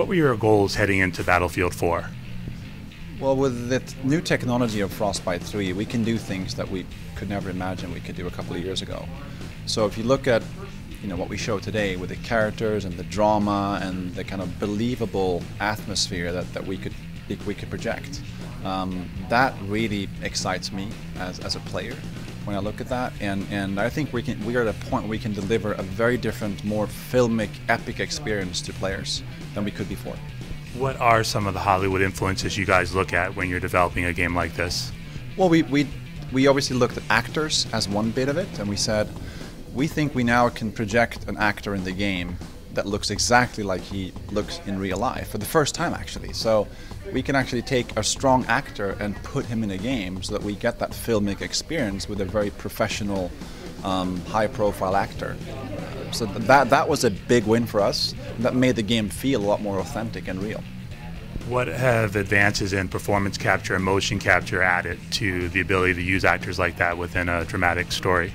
What were your goals heading into Battlefield 4? Well, with the new technology of Frostbite 3, we can do things that we could never imagine we could do a couple of years ago. So if you look at you know what we show today with the characters and the drama and the kind of believable atmosphere that, that we could we could project, um, that really excites me as, as a player when I look at that. And, and I think we can we are at a point where we can deliver a very different, more filmic, epic experience to players than we could before. What are some of the Hollywood influences you guys look at when you're developing a game like this? Well, we, we, we obviously looked at actors as one bit of it, and we said, we think we now can project an actor in the game that looks exactly like he looks in real life for the first time actually. So we can actually take a strong actor and put him in a game so that we get that filmic experience with a very professional, um, high-profile actor. So that that was a big win for us. That made the game feel a lot more authentic and real. What have advances in performance capture and motion capture added to the ability to use actors like that within a dramatic story?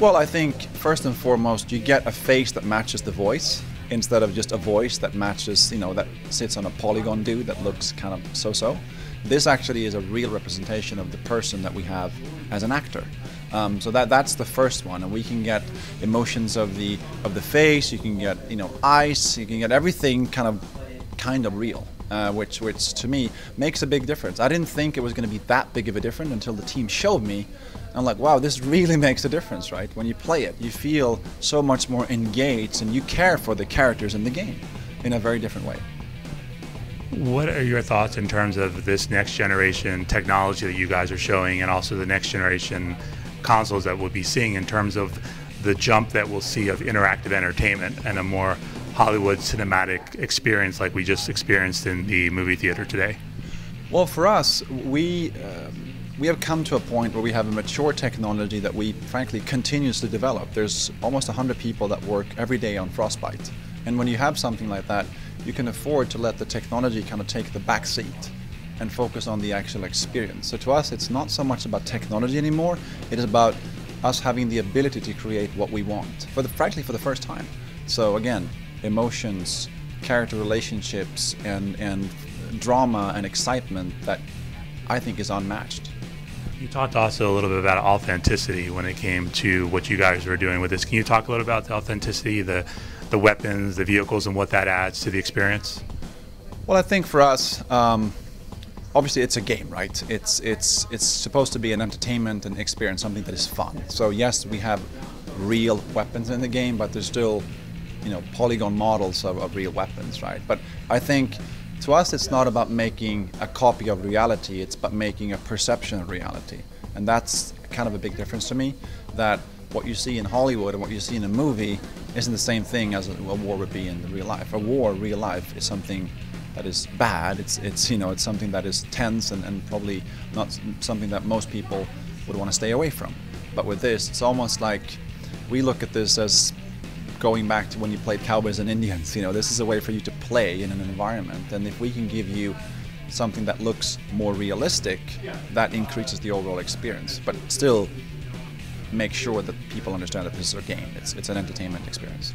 Well, I think first and foremost, you get a face that matches the voice instead of just a voice that matches, you know, that sits on a polygon dude that looks kind of so-so. This actually is a real representation of the person that we have as an actor. Um, so that that's the first one, and we can get emotions of the of the face. You can get you know eyes. You can get everything kind of kind of real. Uh, which, which to me makes a big difference. I didn't think it was going to be that big of a difference until the team showed me. I'm like, wow, this really makes a difference, right? When you play it, you feel so much more engaged and you care for the characters in the game in a very different way. What are your thoughts in terms of this next generation technology that you guys are showing and also the next generation consoles that we'll be seeing in terms of the jump that we'll see of interactive entertainment and a more Hollywood cinematic experience like we just experienced in the movie theater today? Well, for us, we um, we have come to a point where we have a mature technology that we frankly continuously develop. There's almost 100 people that work every day on Frostbite. And when you have something like that, you can afford to let the technology kind of take the back seat and focus on the actual experience. So to us, it's not so much about technology anymore. It is about us having the ability to create what we want, for the, frankly, for the first time. So again, emotions, character relationships, and, and drama and excitement that I think is unmatched. You talked also a little bit about authenticity when it came to what you guys were doing with this. Can you talk a little about the authenticity, the the weapons, the vehicles, and what that adds to the experience? Well, I think for us, um, obviously it's a game, right? It's it's it's supposed to be an entertainment and experience, something that is fun. So yes, we have real weapons in the game, but there's still you know polygon models of, of real weapons, right? But I think to us it's not about making a copy of reality; it's about making a perception of reality, and that's kind of a big difference to me. That what you see in Hollywood and what you see in a movie isn't the same thing as a, a war would be in real life. A war, real life, is something that is bad. It's it's you know it's something that is tense and, and probably not something that most people would want to stay away from. But with this, it's almost like we look at this as going back to when you played Cowboys and Indians. You know, this is a way for you to play in an environment, and if we can give you something that looks more realistic, that increases the overall experience. But still, make sure that people understand that this is a game. It's it's an entertainment experience.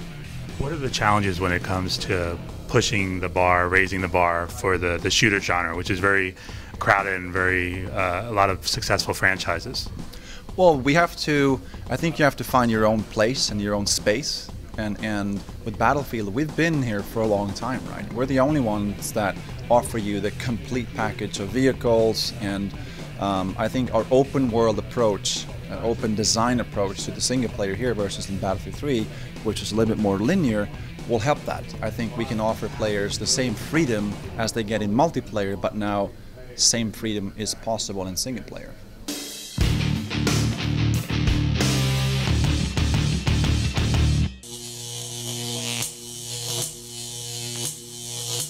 What are the challenges when it comes to pushing the bar, raising the bar for the the shooter genre, which is very crowded and very uh, a lot of successful franchises? Well, we have to. I think you have to find your own place and your own space and, and with Battlefield, we've been here for a long time, right? We're the only ones that offer you the complete package of vehicles, and um, I think our open world approach, uh, open design approach to the single player here versus in Battlefield 3, which is a little bit more linear, will help that. I think we can offer players the same freedom as they get in multiplayer, but now same freedom is possible in single player.